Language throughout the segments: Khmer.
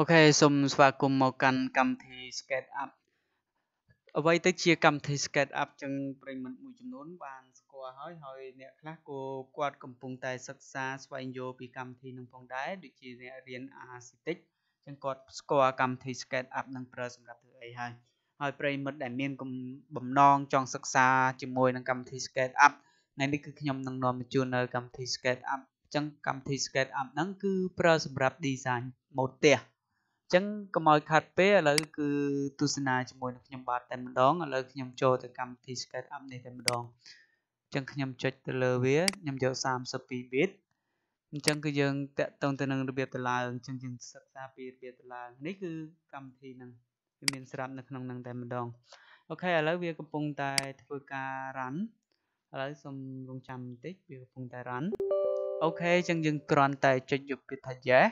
អូខេសូមស្វាគមន៍មកកាន់កម្មវិធី Skate Up អ្វីទៅជាកម្មវិធី Skate Up ចឹងប្រិមិត្តមួយចំនួនបានស្គាល់ហើយហើយអ្នកខ្លះក៏គាត់កំពុងតែសិក្សាស្វែងយល់ពីកម្មវិធីនឹងផងដែរដូចជាអ្នករៀន Architect ចឹងគាត់ស្គាល់កម្មវិធី Skate Up នឹងប្រើសម្រាប់ធ្វើអីហើយហើយប្រិមិត្តដែលមានបំណងចង់សិក្សាជាមួយនឹងកម្មវិធី Skate Up ថ្ងៃនេះគឺខ្ញុំនឹងនាំមកជូននៅកម្មវិធី Skate Up ចឹងកម្មវិធី Skate Up ហ្នឹងគឺប្រើសម្រាប់ design ម៉ូតផ្ទះ ចឹងកុំឲ្យខាត់ពេលឥឡូវគឺទស្សនាជាមួយនឹងខ្ញុំបាទតែម្ដងឥឡូវខ្ញុំចូលទៅកម្មវិធី Sketch Up នេះតែម្ដងចឹងខ្ញុំចុចទៅលើវាខ្ញុំយក32 bit អញ្ចឹងគឺយើងតាក់ទងទៅនឹងរបៀបតឡើងអញ្ចឹងយើងសិក្សាពីរបៀបតឡើងនេះគឺកម្មវិធីហ្នឹងវាមានស្រាប់នៅក្នុងហ្នឹងតែម្ដងអូខេឥឡូវវាកំពុងតែធ្វើការ run ឥឡូវសូមរងចាំបន្តិចវាកំពុងតែ run អូខេអញ្ចឹងយើងគ្រាន់តែចុចយកពាក្យថា yes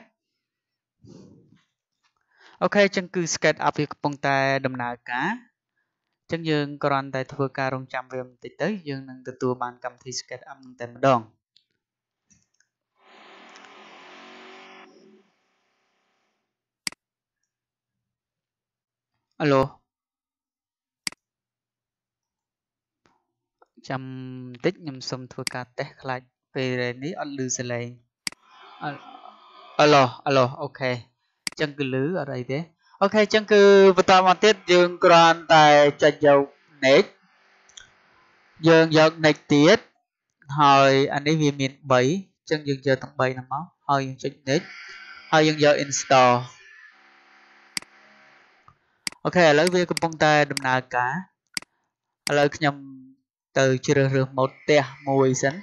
អូខេចឹងគឺ sketch up វាកំពុងតែដំណើរការចឹងយើងគ្រាន់តែធ្វើការរងចាំវាបន្តិចទៅយើងនឹងទទួលបានកម្មវិធី sketch up នឹងតែម្ដងអាឡូចាំបន្តិចខ្ញុំសុំធ្វើការតេស្តខ្លាចពេលនេះអត់ឮសលេងអាឡូអាឡូអូខេ ចឹងគឺលឺអត់អីទេអូខេចឹងគឺបន្តមកទៀតយើងគ្រាន់តែចុចយក next យើងយក next ទៀតហើយអានេះវាមាន3ចឹងយើងយកទាំង3ហ្នឹងមកហើយយើងចុច next ហើយយើងយក install អូខេឥឡូវវាកំពុងតែដំណើរការឥឡូវខ្ញុំទៅជ្រើសរើសម៉ូតផ្ទះមួយសិន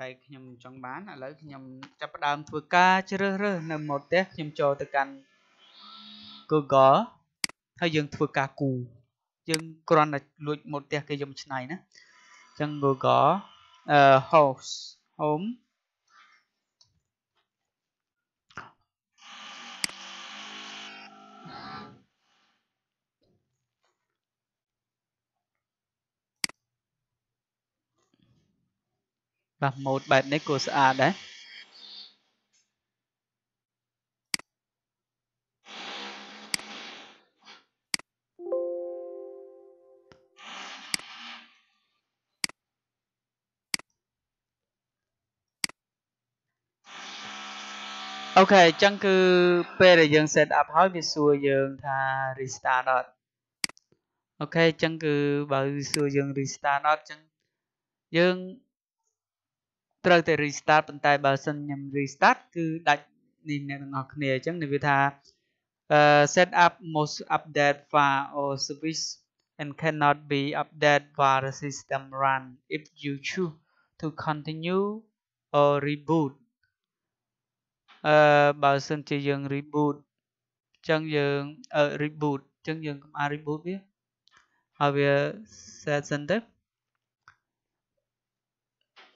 ដែលខ្ញុំចង់បានឥឡូវខ្ញុំចាប់ផ្ដើមធ្វើការជ្រើសរើសនៅម៉ូតផ្ទះខ្ញុំចូលទៅកាន់ Google ហើយយើងធ្វើការគូយើងគ្រាន់តែលួចម៉ូតផ្ទះគេយកឆ្នៃណាអញ្ចឹង Google អឺ host home បាទម៉ូតបែបនេះក៏ស្អាតដែរអូខេអញ្ចឹងគឺពេលដែលយើង set up ហើយវាសួរយើងថា restart អត់អូខេអញ្ចឹងគឺបើសួរយើង restart អត់អញ្ចឹងយើង ត្រូវតែ restart ប៉ុន្តែបើសិនខ្ញុំ restart គឺដាច់នេះអ្នកទាំងអស់គ្នាអញ្ចឹងនិយាយថា uh, set up most update file or service and cannot be updated while the system run if you choose to continue or reboot អឺបើសិនជាយើង reboot អញ្ចឹងយើងអឺ reboot អញ្ចឹងយើងកុំអា reboot វាហើយវា set សិនទៅ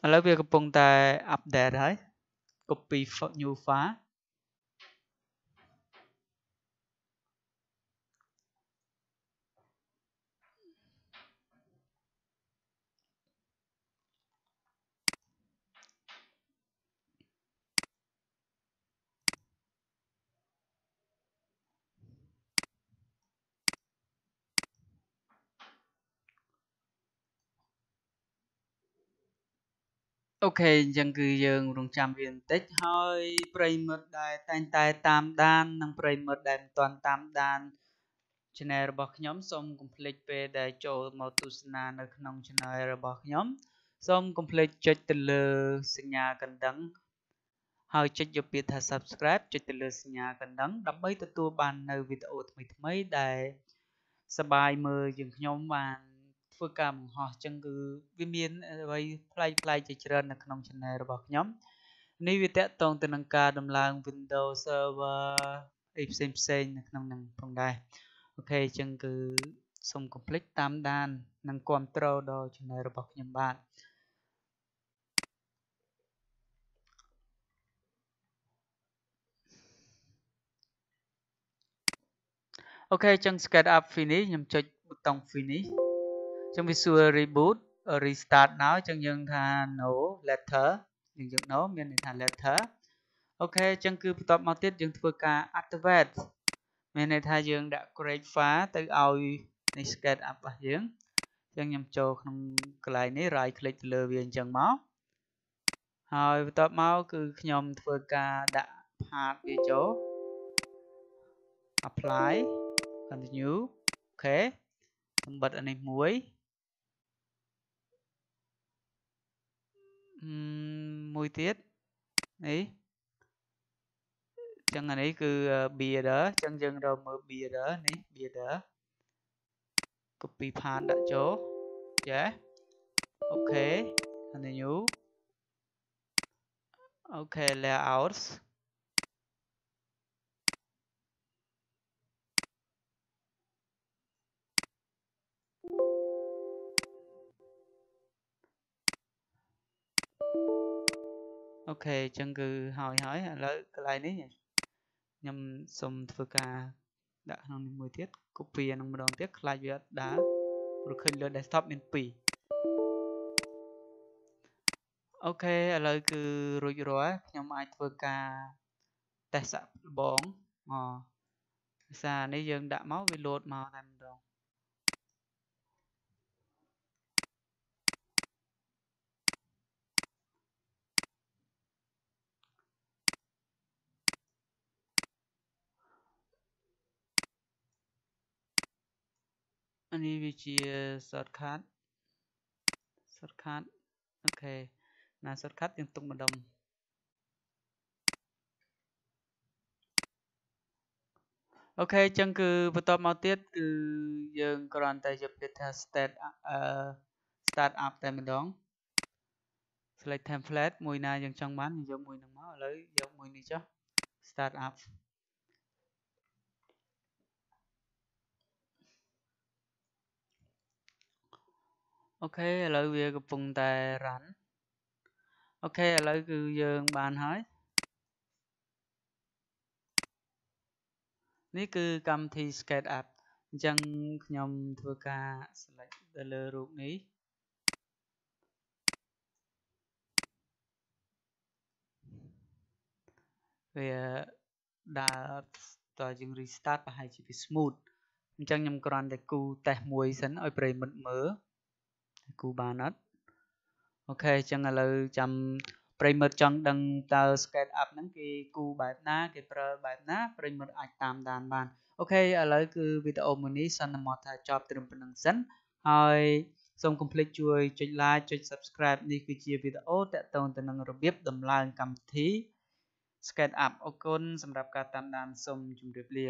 ឥឡូវវាកំពុងតែ update ហើយ copy new file អូខេអញ្ចឹងគឺយើងរងចាំវាបន្តិចហើយប្រិមិត្តដែលតែងតែតាមដាននិងប្រិមិត្តដែលមិនទាន់តាមដាន channel របស់ខ្ញុំសូមកុំភ្លេចពេលដែលចូលមកទស្សនានៅក្នុង channel របស់ខ្ញុំសូមកុំភ្លេចចុចទៅលើសញ្ញាកណ្ដឹងហើយចុចយកពាក្យថា subscribe ចុចទៅលើសញ្ញាកណ្ដឹងដើម្បីទទួលបាននៅវីដេអូថ្មីៗដែលសប្បាយមើលយើងខ្ញុំបាន ធ្វើការបង្ហោះចឹងគឺវាមានអ្វីប្លែកប្លែកជាច្រើននៅក្នុង channel របស់ខ្ញុំនេះវាតកតងទៅនឹងការដំឡើង Windows Server អីផ្សេងផ្សេងនៅក្នុងនឹងផងដែរអូខេអញ្ចឹងគឺសូមកុំភ្លេចតាមដាន និងគ្រប់គ្រងដល់ channel របស់ខ្ញុំបាទអូខេអញ្ចឹង sketch up finish ខ្ញុំចុចប៊ូតុង finish ចឹងវាសួរ reboot restart now ចឹងយើងថា no letter យើងយក no មានន័យថា letter អូខេអញ្ចឹងគឺបន្ទាប់មកទៀតយើងធ្វើការ activate មានន័យថាយើងដាក់ create file ទៅឲ្យនៃ sketch up របស់យើងអញ្ចឹងខ្ញុំចូលក្នុងកន្លែងនេះ right click ទៅលើវាអញ្ចឹងមកហើយបន្ទាប់មកគឺខ្ញុំធ្វើការដាក់ path វាចូល apply continue អូខេខ្ញុំបិទអានេះមួយ មួយទៀតនេះចឹងអានេះគឺ beader ចឹងយើងរកមើល beader នេះ beader copy path ដាក់ចូលចាអូខេ continue OK OKអញ្ចឹងគឺហើយហើយឥឡូវកន្លែងនេះខ្ញុំសូមធ្វើការដាក់ក្នុងនេះមួយទៀត copy អានឹងម្ដងទៀតខ្លាចវាដើរព្រោះឃើញលើ desktop មាន2អូខេឥឡូវគឺរួចរាល់ខ្ញុំអាចធ្វើការតេស្តសាក់បងអភាសានេះយើងដាក់មកវាលោតមកតែម្ដង អានេះវាជា shortcut shortcut អូខេណា shortcut យើងទុកម្ដុំអូខេអញ្ចឹងគឺបន្តមកទៀតគឺយើងគ្រាន់តែយកពាក្យថា start អឺ start up តែម្ដង select template មួយណាយើងចង់បានយើងយកមួយហ្នឹងមកឥឡូវយកមួយនេះចុះ start up អូខេឥឡូវវាកំពុងតែ run អូខេឥឡូវគឺយើងបានហើយនេះគឺកម្មវិធី SketchUp អញ្ចឹងខ្ញុំធ្វើការ select ទៅលើរូបនេះវាដើរតើយើង restart ប្រហែលជាវា smooth អញ្ចឹងខ្ញុំគ្រាន់តែគូតេស្តមួយសិនឲ្យប្រិមិត្តមើល គូបានអត់អូខេអញ្ចឹងឥឡូវចាំប្រិមិត្តចង់ដឹងតើ skate up ហ្នឹងគេគូបែបណាគេប្រើបែបណាប្រិមិត្តអាចតាមដានបានអូខេឥឡូវគឺវីដេអូមួយនេះសន្មតថាចប់ត្រឹមប៉ុណ្្នឹងសិនហើយសូមកុំភ្លេចជួយចុច like ចុច subscribe នេះគឺជាវីដេអូតាក់ទងទៅនឹងរបៀបដំឡើងកម្មវិធី Skate Up អរគុណសម្រាប់ការតាមដានសូមជម្រាបលា